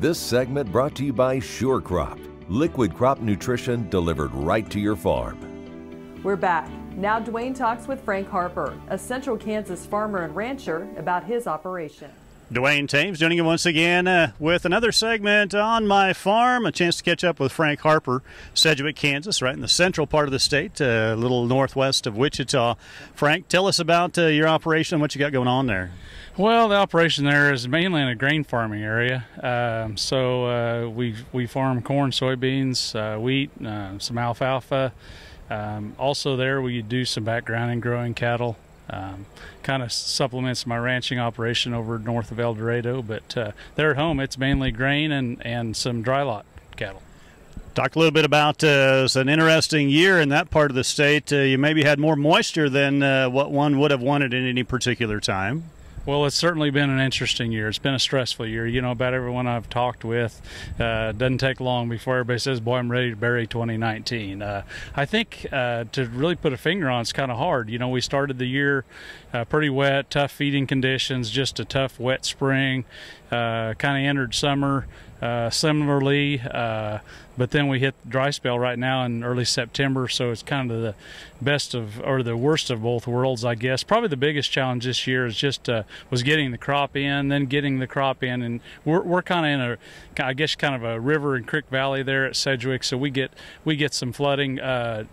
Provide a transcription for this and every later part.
This segment brought to you by Sure Crop, liquid crop nutrition delivered right to your farm. We're back. Now Duane talks with Frank Harper, a central Kansas farmer and rancher, about his operation. Duane Toews joining you once again uh, with another segment on my farm. A chance to catch up with Frank Harper, Sedgwick, Kansas, right in the central part of the state, uh, a little northwest of Wichita. Frank, tell us about uh, your operation and what you got going on there. Well, the operation there is mainly in a grain farming area. Um, so uh, we we farm corn, soybeans, uh, wheat, uh, some alfalfa. Um, also, there we do some background and growing cattle. Um, kind of supplements my ranching operation over north of El Dorado. But uh, there at home, it's mainly grain and, and some dry lot cattle. Talk a little bit about uh, it's an interesting year in that part of the state. Uh, you maybe had more moisture than uh, what one would have wanted in any particular time. Well, it's certainly been an interesting year. It's been a stressful year. You know, about everyone I've talked with, uh, doesn't take long before everybody says, "Boy, I'm ready to bury 2019." Uh, I think uh, to really put a finger on it's kind of hard. You know, we started the year uh, pretty wet, tough feeding conditions, just a tough wet spring. Uh, kind of entered summer uh, similarly, uh, but then we hit dry spell right now in early September, so it's kind of the best of or the worst of both worlds, I guess. Probably the biggest challenge this year is just was getting the crop in, then getting the crop in, and we're, we're kind of in a, I guess, kind of a river and creek valley there at Sedgwick, so we get we get some flooding.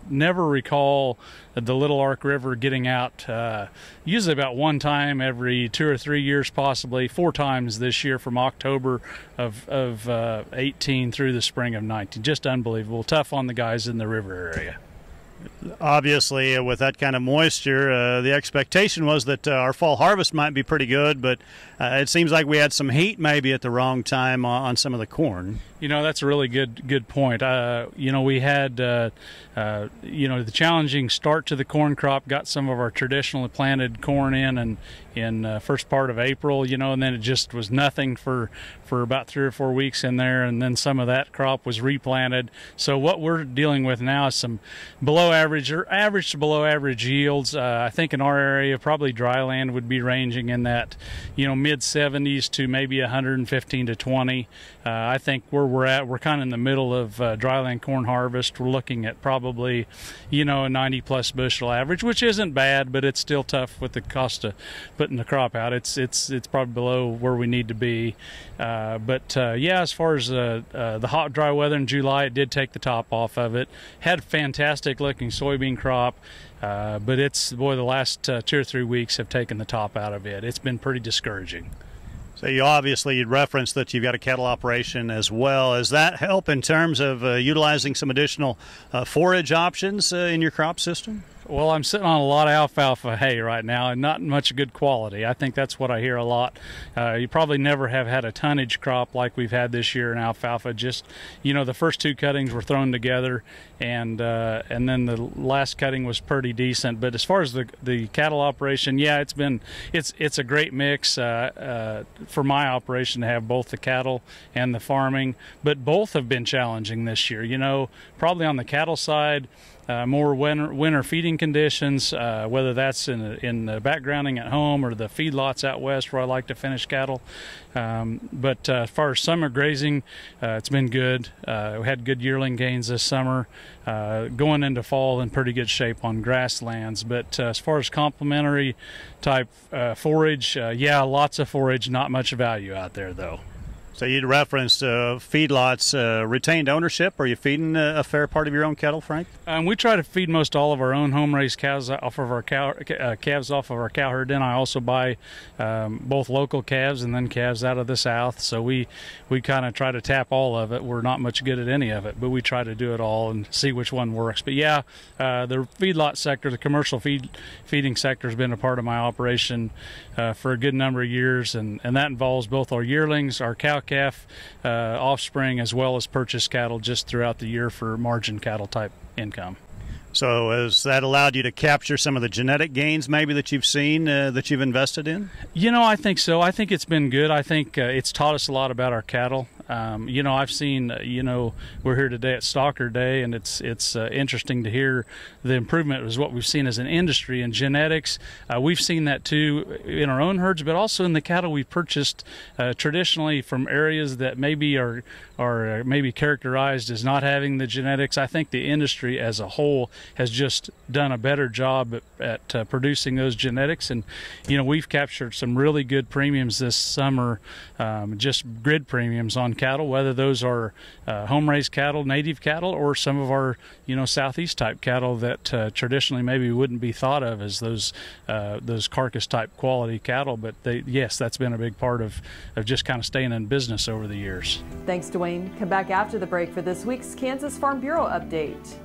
Never recall the Little Ark River getting out. Usually about one time every two or three years, possibly four times this year from October of of uh, 18 through the spring of 19. Just unbelievable. Tough on the guys in the river area obviously uh, with that kind of moisture uh, the expectation was that uh, our fall harvest might be pretty good but uh, it seems like we had some heat maybe at the wrong time on, some of the corn. You know that's a really good good point. Uh, you know we had uh, you know the challenging start to the corn crop got some of our traditionally planted corn in and in first part of April you know and then it just was nothing for for about three or four weeks in there and then some of that crop was replanted. So what we're dealing with now is some below average or average to below average yields. Uh, I think in our area, probably dry land would be ranging in that, you know, mid 70s to maybe 115 to 20. Uh, I think where we're at, we're kind of in the middle of uh, dryland corn harvest. We're looking at probably, you know, a 90 plus bushel average, which isn't bad, but it's still tough with the cost of putting the crop out. It's it's it's probably below where we need to be. Uh, but uh, yeah, as far as uh, the hot dry weather in July, it did take the top off of it. Had fantastic looking soybean crop. Uh, but it's boy, the last uh, two or three weeks have taken the top out of it. It's been pretty discouraging. So you obviously referenced that you've got a cattle operation as well. Does that help in terms of uh, utilizing some additional uh, forage options uh, in your crop system? Well, I'm sitting on a lot of alfalfa hay right now and not much good quality. I think that's what I hear a lot. Uh, you probably never have had a tonnage crop like we've had this year in alfalfa. Just, you know, the first two cuttings were thrown together and uh, and then the last cutting was pretty decent. But as far as the, the cattle operation, yeah, it's been, it's, it's a great mix uh, uh for my operation to have both the cattle and the farming. But both have been challenging this year. You know, probably on the cattle side, uh, more winter, winter feeding conditions, uh, whether that's in, in the backgrounding at home or the feedlots out west where I like to finish cattle. Um, but uh, as far as summer grazing, uh, it's been good. Uh, we had good yearling gains this summer. Uh, going into fall in pretty good shape on grasslands. But as far as complementary type forage, yeah, lots of forage, not much value out there though. So you referenced uh, feedlots, uh, retained ownership. Are you feeding a fair part of your own cattle, Frank? Um, we try to feed most all of our own home-raised cows off of our cow, uh, calves off of our cow herd. Then I also buy um, both local calves and then calves out of the south. So we we kind of try to tap all of it. We're not much good at any of it, but we try to do it all and see which one works. But yeah, uh, the feedlot sector, the commercial feed feeding sector, has been a part of my operation uh, for a good number of years, and and that involves both our yearlings, our cow calf uh, offspring as well as purchase cattle just throughout the year for margin cattle type income. So has that allowed you to capture some of the genetic gains maybe that you've seen uh, that you've invested in? You know, I think so. I think it's been good. I think uh, it's taught us a lot about our cattle. Um, you know, I've seen. Uh, you know, we're here today at Stocker Day, and it's it's uh, interesting to hear the improvement is what we've seen as an industry in genetics. Uh, we've seen that too in our own herds, but also in the cattle we've purchased uh, traditionally from areas that maybe are are maybe characterized as not having the genetics. I think the industry as a whole has just done a better job at, at uh, producing those genetics, and you know we've captured some really good premiums this summer, um, just grid premiums on cattle, whether those are uh, home raised cattle, native cattle, or some of our you know southeast type cattle that uh, traditionally maybe wouldn't be thought of as those uh, those carcass type quality cattle. But they, yes, that's been a big part of of just kind of staying in business over the years. Thanks, Duane. Come back after the break for this week's Kansas Farm Bureau update.